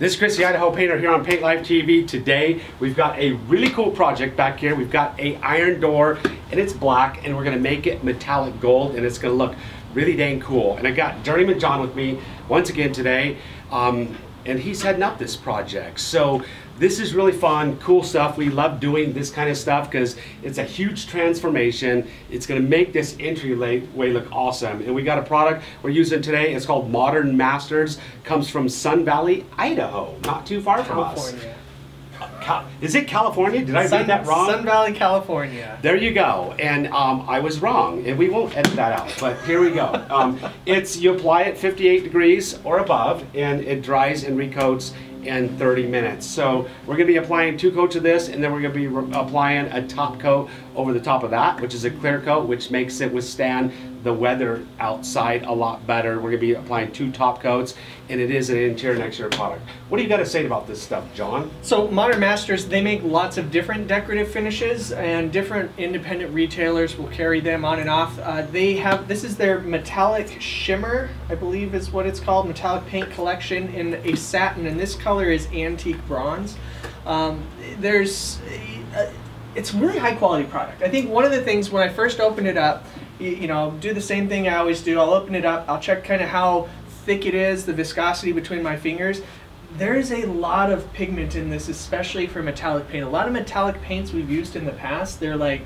This is Chris the Idaho Painter here on Paint Life TV. Today we've got a really cool project back here. We've got a iron door and it's black and we're gonna make it metallic gold and it's gonna look really dang cool. And I got Journeyman John with me once again today. Um, and he's heading up this project. So this is really fun, cool stuff. We love doing this kind of stuff because it's a huge transformation. It's gonna make this entryway look awesome. And we got a product we're using today. It's called Modern Masters. Comes from Sun Valley, Idaho, not too far from California. us. Is it California? Did I Sun, read that wrong? Sun Valley, California. There you go. And um, I was wrong, and we won't edit that out. But here we go. Um, it's you apply it 58 degrees or above, and it dries and recoats in 30 minutes. So we're going to be applying two coats of this, and then we're going to be applying a top coat over the top of that, which is a clear coat, which makes it withstand the weather outside a lot better. We're going to be applying two top coats, and it is an interior and exterior product. What do you got to say about this stuff, John? So Modern Masters, they make lots of different decorative finishes, and different independent retailers will carry them on and off. Uh, they have this is their metallic shimmer, I believe is what it's called, metallic paint collection in a satin, and this color is antique bronze. Um, there's, uh, it's really high quality product. I think one of the things when I first opened it up you know, do the same thing I always do. I'll open it up. I'll check kind of how thick it is, the viscosity between my fingers. There is a lot of pigment in this, especially for metallic paint. A lot of metallic paints we've used in the past, they're like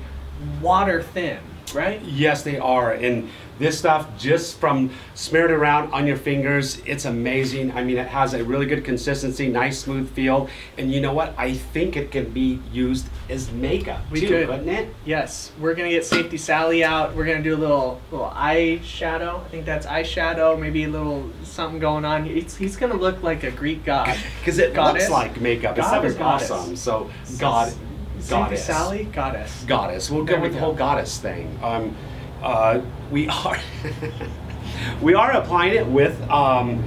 water thin, right? Yes, they are. And this stuff, just from smeared around on your fingers, it's amazing. I mean, it has a really good consistency, nice smooth feel. And you know what? I think it can be used as makeup we too, could. couldn't it? Yes. We're gonna get Safety Sally out. We're gonna do a little little eyeshadow. I think that's eyeshadow, maybe a little something going on. It's, he's gonna look like a Greek god. Because it Goddess? looks like makeup. God It's awesome. So, God, goddess. Sally, goddess. Goddess. We'll go we with the whole goddess thing. Um, uh, we are we are applying it with um,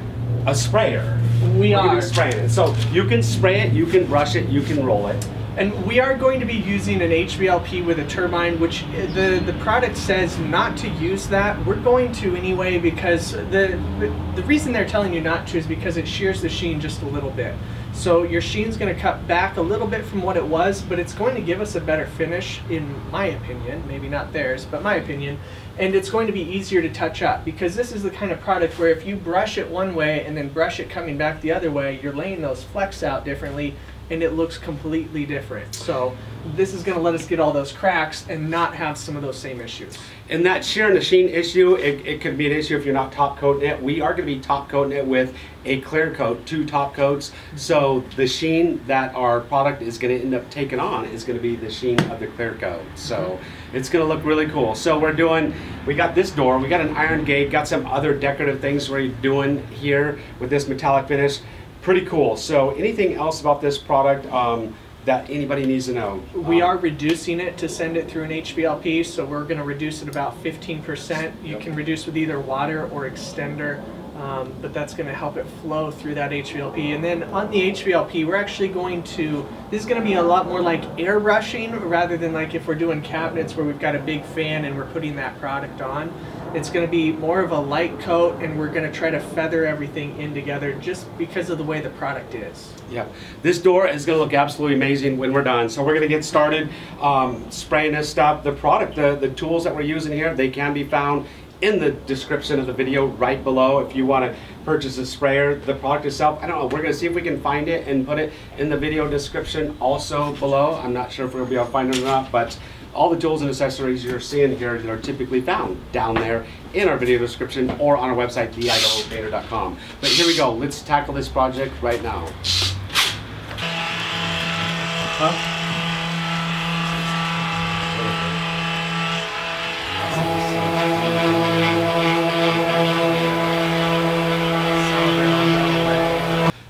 a sprayer. We We're are. spraying it. So you can spray it, you can brush it, you can roll it. And we are going to be using an HVLP with a turbine, which the, the product says not to use that. We're going to anyway because the, the, the reason they're telling you not to is because it shears the sheen just a little bit. So your sheen's going to cut back a little bit from what it was, but it's going to give us a better finish, in my opinion. Maybe not theirs, but my opinion. And it's going to be easier to touch up because this is the kind of product where if you brush it one way and then brush it coming back the other way, you're laying those flecks out differently and it looks completely different. So this is going to let us get all those cracks and not have some of those same issues. And that shear and the sheen issue, it, it could be an issue if you're not top coating it. We are going to be top coating it with a clear coat, two top coats. So the sheen that our product is going to end up taking on is going to be the sheen of the clear coat. So it's going to look really cool. So we're doing, we got this door, we got an iron gate, got some other decorative things we're doing here with this metallic finish. Pretty cool. So anything else about this product um, that anybody needs to know? We Um, are reducing it to send it through an HVLP, so we're going to reduce it about 15%. You Yep. can reduce with either water or extender, um, but that's going to help it flow through that HVLP. And then on the HVLP, we're actually going to, this is going to be a lot more like airbrushing rather than like if we're doing cabinets where we've got a big fan and we're putting that product on. It's going to be more of a light coat and we're going to try to feather everything in together just because of the way the product is. Yeah, this door is going to look absolutely amazing when we're done. So we're going to get started um, spraying this stuff. The product, the, the tools that we're using here, they can be found in the description of the video right below if you want to purchase a sprayer. The product itself, I don't know, we're going to see if we can find it and put it in the video description also below. I'm not sure if we'll be able to find it or not, but all the tools and accessories you're seeing here that are typically found down there in our video description or on our website, theidahopainter.com. But here we go, let's tackle this project right now.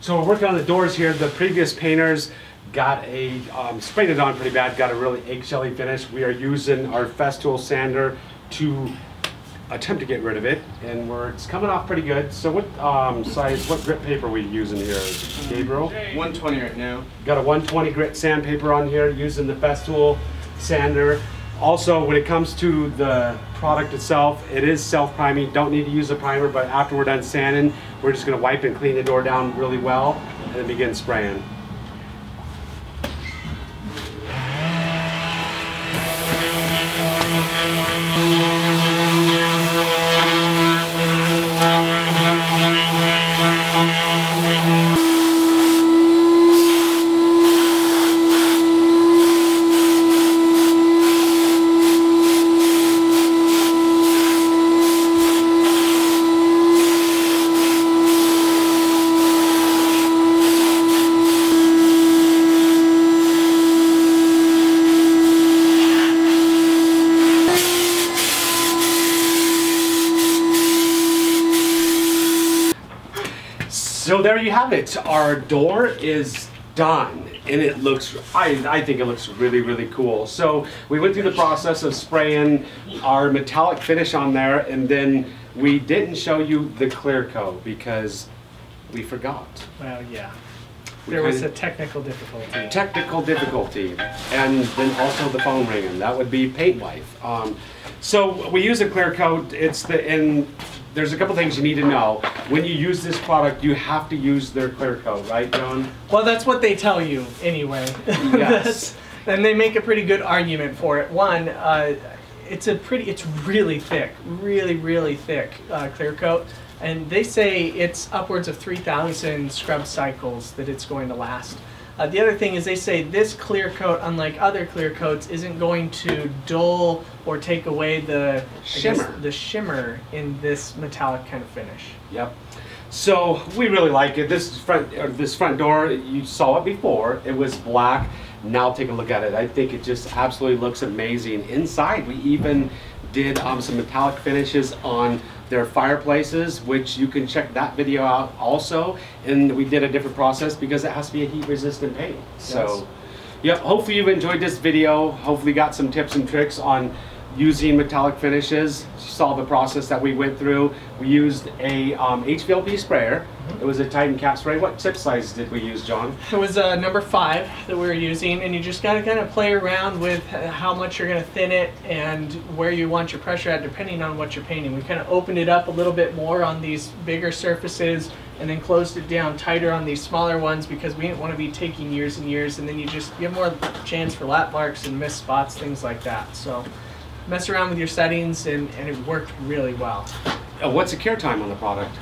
So we're working on the doors here. The previous painters got a, um, sprayed it on pretty bad, got a really eggshelly finish. We are using our Festool sander to attempt to get rid of it, and we're, it's coming off pretty good. So what um, size, what grit paper are we using here, Gabriel? 120 right now. Got a 120 grit sandpaper on here using the Festool sander. Also, when it comes to the product itself, it is self-priming. Don't need to use a primer, but after we're done sanding, we're just gonna wipe and clean the door down really well. And and begin spraying. There you have it. Our door is done and it looks, I, I think it looks really, really cool. So we went through the process of spraying our metallic finish on there and then we didn't show you the clear coat because we forgot. Well, yeah. We There was a technical difficulty. technical difficulty, and then also the phone ringing. That would be paint wife. Um, so we use a clear coat. It's the and there's a couple things you need to know when you use this product. You have to use their clear coat, right, John? Well, that's what they tell you anyway. Yes. And they make a pretty good argument for it. One, uh, it's a pretty, it's really thick, really, really thick uh, clear coat. And they say it's upwards of 3,000 scrub cycles that it's going to last. Uh, the other thing is they say this clear coat, unlike other clear coats, isn't going to dull or take away the I guess, Shimmer. the shimmer in this metallic kind of finish. Yep. So we really like it. This front, or this front door, you saw it before. It was black. Now take a look at it. I think it just absolutely looks amazing. Inside, we even did um, some metallic finishes on their fireplaces, which you can check that video out also. And we did a different process because it has to be a heat-resistant paint. So, yep. Hopefully you've enjoyed this video. Hopefully got some tips and tricks on using metallic finishes. Saw the process that we went through. We used a um, HVLP sprayer. It was a Titan Capspray. What tip size did we use, John? It was uh, number five that we were using, and you just got to kind of play around with uh, how much you're going to thin it and where you want your pressure at, depending on what you're painting. We kind of opened it up a little bit more on these bigger surfaces, and then closed it down tighter on these smaller ones because we didn't want to be taking years and years, and then you just you have more chance for lap marks and missed spots, things like that. So mess around with your settings, and, and it worked really well. Uh, what's the cure time on the product?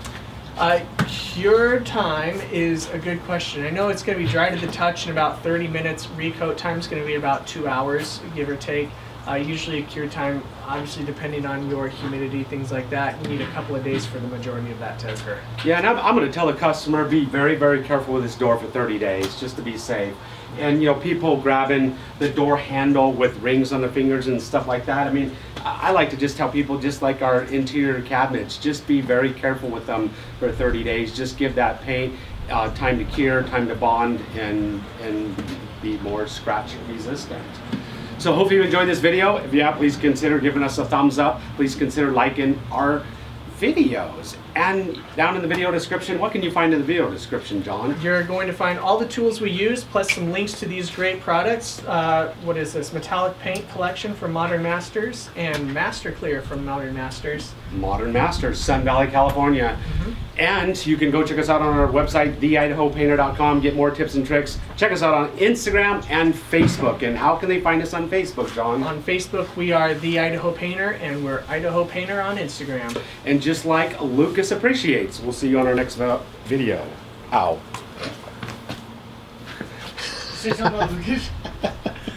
Uh, cure time is a good question. I know it's going to be dry to the touch in about 30 minutes. Recoat time is going to be about two hours, give or take. Uh, usually, a cure time, obviously, depending on your humidity, things like that, you need a couple of days for the majority of that to occur. Yeah, and I'm, I'm going to tell the customer be very, very careful with this door for 30 days just to be safe. And you know, people grabbing the door handle with rings on their fingers and stuff like that. I mean, I I like to just tell people, just like our interior cabinets, just be very careful with them for 30 days. Just give that paint uh, time to cure, time to bond, and and be more scratch resistant. So hopefully you enjoyed this video. If you have, please consider giving us a thumbs up. Please consider liking our videos. And down in the video description, what can you find in the video description, John? You're going to find all the tools we use, plus some links to these great products. Uh, what is this? Metallic Paint Collection from Modern Masters and Master Clear from Modern Masters. Modern Masters, Sun Valley, California. And you can go check us out on our website, theidahopainter.com, get more tips and tricks. Check us out on Instagram and Facebook. And how can they find us on Facebook, John? On Facebook, we are The Idaho Painter, and we're Idaho Painter on Instagram. And just like Lucas appreciates, we'll see you on our next video. Ow. Say something about Lucas.